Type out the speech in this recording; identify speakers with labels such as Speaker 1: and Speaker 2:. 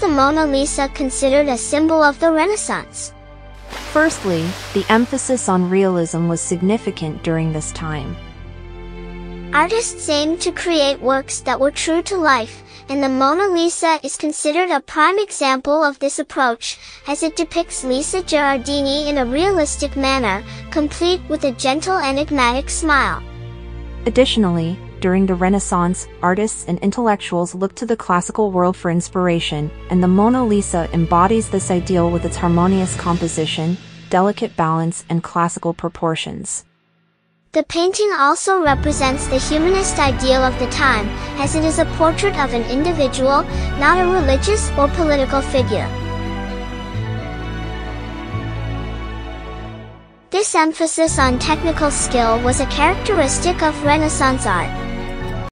Speaker 1: the Mona Lisa considered a symbol of the Renaissance?
Speaker 2: Firstly, the emphasis on realism was significant during this time.
Speaker 1: Artists aimed to create works that were true to life, and the Mona Lisa is considered a prime example of this approach, as it depicts Lisa Gherardini in a realistic manner, complete with a gentle enigmatic smile.
Speaker 2: Additionally, during the Renaissance, artists and intellectuals looked to the classical world for inspiration, and the Mona Lisa embodies this ideal with its harmonious composition, delicate balance, and classical proportions.
Speaker 1: The painting also represents the humanist ideal of the time, as it is a portrait of an individual, not a religious or political figure. This emphasis on technical skill was a characteristic of Renaissance art.